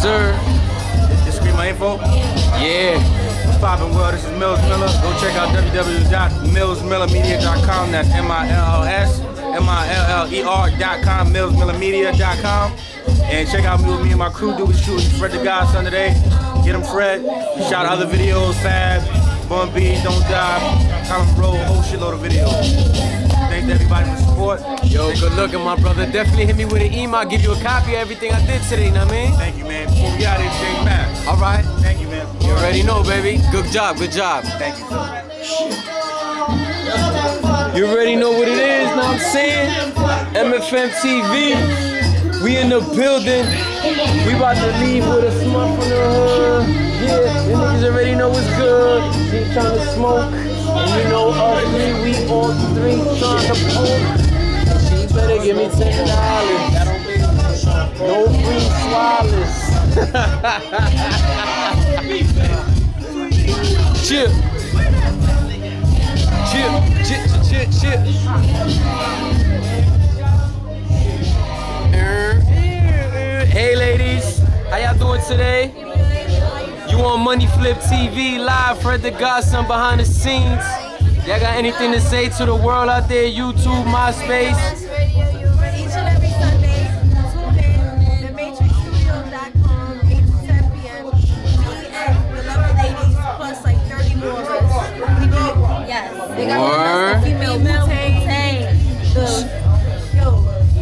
sir. Just screen my info. Yeah. What's poppin', Well, This is Mills Miller. Go check out www.millsmillermedia.com. That's M-I-L-L-S, M-I-L-L-E-R.com, millsmillermedia.com. And check out me with me and my crew. Do we shooting Fred the Godson today. Get him Fred. We shot other videos, Fab, Bun B, Don't Die, Common Roll, a whole shitload of videos. Thanks to everybody for support. Yo, good looking, my brother. Definitely hit me with an email. I'll give you a copy of everything I did today, you know what I mean? Thank you, man. Before we out of here, mask. All right. Thank you, man. You already know, baby. Good job, good job. Thank you, sir. You already know what it is, know what I'm saying? MFM TV. We in the building. We about to leave with a smile from the hood. She better give me ten dollars. No free swallows. Chip. Chip, chip, chip, chip. Hey ladies, how y'all doing today? You on Money Flipp TV live, Fred the Godson behind the scenes. Y'all got anything to say to the world out there? YouTube, MySpace? Radio, you each and every Sunday. Tune in. TheMatrixStudios.com, 8 to 10 p.m. Me and the lovely ladies, plus like 30 more of us. We do, yes. They got Word. the female yo,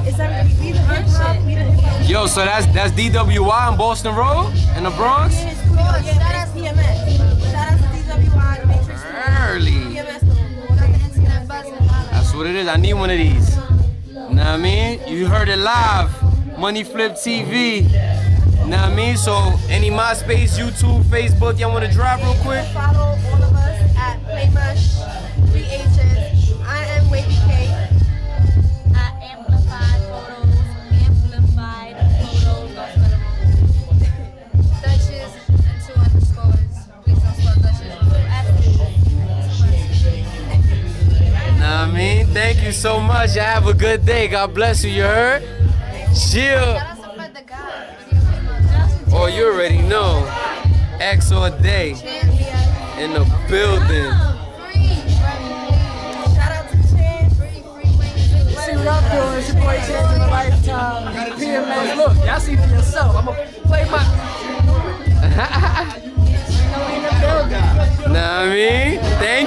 it's every, we the hip hop, we the hip hop. Yo, so that's that's DWI on Boston Road in the Bronx? What it is. I need one of these. Know what I mean? You heard it live. Money Flipp TV. Know what I mean? So any MySpace, YouTube, Facebook, y'all want to drop real quick? Follow all of us at Playmush, 3Hs. Thank you so much. Have a good day. God bless you. You heard? Chill. Shout out to Fred the God. Oh, you already know. X all day in the building. See what I'm doing? It's your boy Chance in a lifetime. PMS, look, y'all see for yourself. I'm gonna play my. you know, we in the building. Know what I mean? Thank